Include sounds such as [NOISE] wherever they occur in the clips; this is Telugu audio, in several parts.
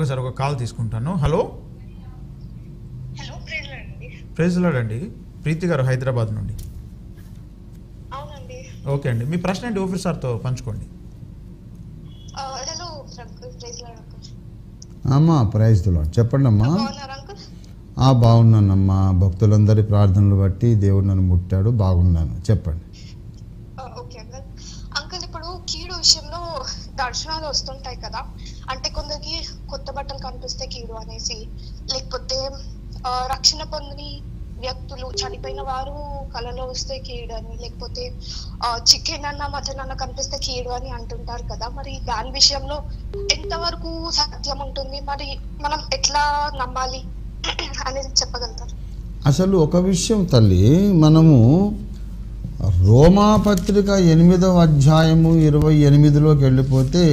ఓకే సార్ ఒక కాల్ తీసుకుంటాను. హలో? హలో ప్రేరణ అండి ప్రైజ్లాడండి. ప్రీతి గారు హైదరాబాద్ నుండి. అవునండి. ఓకే అండి. మీ ప్రశ్న ఏంటి ఓఫీస్ సార్తో పంచుకోండి. అమ్మా ప్రైజ్ చెప్పండి అమ్మా బాగున్నానమ్మా. భక్తులందరి ప్రార్థనలు బట్టి దేవుడు నన్ను ముట్టాడు. బాగున్నాను. చెప్పండి ఆ, ఓకే అంకుల్ అంకుల్ ఇప్పుడు కీడు విషయంలో దర్శనాలు వస్తుంటాయి కదా. అంటే కొందరికి కొత్త బట్టలు కనిపిస్తే కీడు అనేసి లేకపోతే ఆ, రక్షణ పొందని వ్యక్తులు చనిపోయిన వారు కళలో వస్తే కీడు అని లేకపోతే చికెన్ అన్న మటన్ అన్న కనిపిస్తే కీడు అని అంటుంటారు కదా. మరి దాని విషయంలో ఎంతవరకు సత్యం ఉంటుంది? మరి మనం ఎట్లా నమ్మాలి? [CLEARS THROAT] అనేది చెప్పగలుగుతారు? అసలు ఒక విషయం తల్లి మనము రోమాపత్రిక ఎనిమిదవ అధ్యాయము ఇరవై ఎనిమిదిలోకి వెళ్ళిపోతే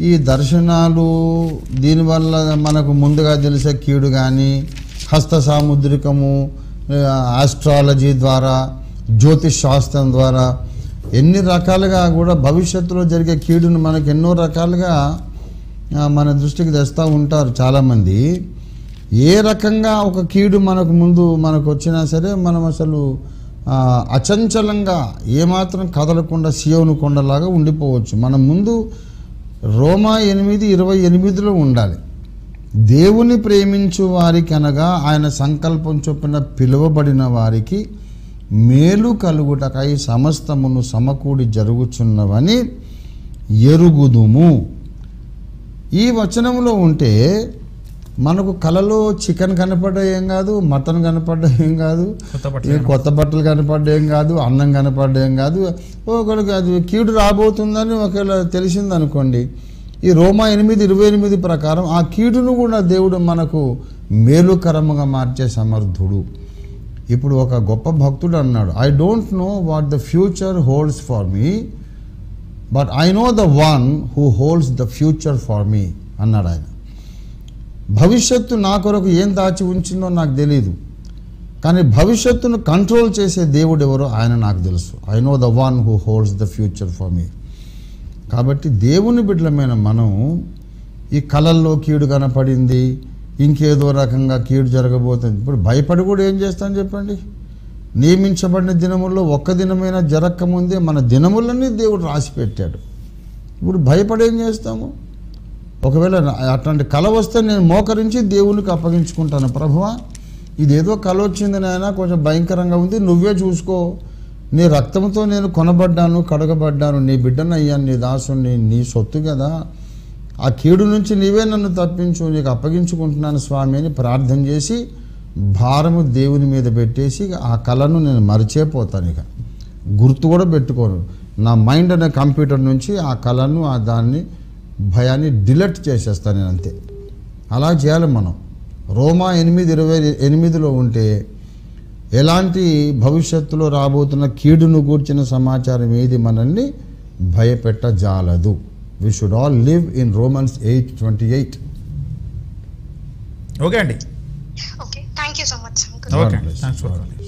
ఈ దర్శనాలు దీనివల్ల మనకు ముందుగా తెలిసే కీడు కానీ హస్త సాముద్రికము ఆస్ట్రాలజీ ద్వారా జ్యోతిష్ శాస్త్రం ద్వారా ఎన్ని రకాలుగా కూడా భవిష్యత్తులో జరిగే కీడును మనకు ఎన్నో రకాలుగా మన దృష్టికి తెస్తూ ఉంటారు చాలామంది. ఏ రకంగా ఒక కీడు మనకు ముందు మనకు వచ్చినా సరే మనం అసలు అచంచలంగా ఏమాత్రం కదలకుండా సియోను కొండలాగా ఉండిపోవచ్చు. మనం ముందు రోమా ఎనిమిది ఇరవై ఎనిమిదిలో ఉండాలి. దేవుని ప్రేమించు వారికి అనగా ఆయన సంకల్పం చొప్పున పిలువబడిన వారికి మేలు కలుగుటకై సమస్తమును సమకూడి జరుగుచున్నవని ఎరుగుదుము. ఈ వచనంలో ఉంటే మనకు కళలో చికెన్ కనపడ్డా ఏం కాదు మటన్ కనపడ్డా ఏం కాదు కొత్త బట్టలు కనపడ్డా. ఏం కాదు అన్నం కనపడ్డా ఏం కాదు. ఒకరికి అది కీడు రాబోతుందని ఒకవేళ తెలిసిందనుకోండి ఈ రోమా ఎనిమిది ఇరవై ఎనిమిది ప్రకారం ఆ కీడును కూడా దేవుడు మనకు మేలుకరముగా మార్చే సమర్థుడు. ఇప్పుడు ఒక గొప్ప భక్తుడు అన్నాడు I don't know what the future holds for me but I know the one who holds the future for me అన్నాడు ఆయన. భవిష్యత్తు నా కొరకు ఏం దాచి ఉంచిందో నాకు తెలియదు కానీ భవిష్యత్తును కంట్రోల్ చేసే దేవుడు ఎవరో ఆయన నాకు తెలుసు. I know the one who holds the future for me కాబట్టి దేవుని బిడ్డలమైన మనం ఈ కళల్లో కీడు కనపడింది ఇంకేదో రకంగా కీడు జరగబోతుంది. ఇప్పుడు భయపడి కూడా ఏం చేస్తాను చెప్పండి? నియమించబడిన దినముల్లో ఒక్క దినమైనా జరగకముందే మన దినములన్నీ దేవుడు రాసి పెట్టాడు ఇప్పుడు భయపడి ఏం చేస్తాము? ఒకవేళ అట్లాంటి కళ వస్తే నేను మోకరించి దేవునికి అప్పగించుకుంటాను. ప్రభువా ఇదేదో కళ వచ్చింది నాయన కొంచెం భయంకరంగా ఉంది నువ్వే చూసుకో. నీ రక్తంతో నేను కొనబడ్డాను కడగబడ్డాను నీ బిడ్డను అయ్యాను నీ దాసుని నీ సొత్తు కదా. ఆ కీడు నుంచి నీవే నన్ను తప్పించు నీకు అప్పగించుకుంటున్నాను స్వామి అని ప్రార్థన చేసి భారము దేవుని మీద పెట్టేసి ఆ కళను నేను మరిచేపోతాను ఇక. గుర్తు కూడా పెట్టుకోను. నా మైండ్ అనే కంప్యూటర్ నుంచి ఆ కళను ఆ దాన్ని భయాన్ని డిలీట్ చేసేస్తాను నేను అంతే. అలా చేయాలి మనం. రోమా ఎనిమిది ఇరవై ఎనిమిదిలో ఉంటే ఎలాంటి భవిష్యత్తులో రాబోతున్న కీడును గూర్చిన సమాచారం ఏది మనల్ని భయపెట్టజాలదు. We should all live in Romans eight twenty eight okay అండి okay thank you so much okay. Thanks for calling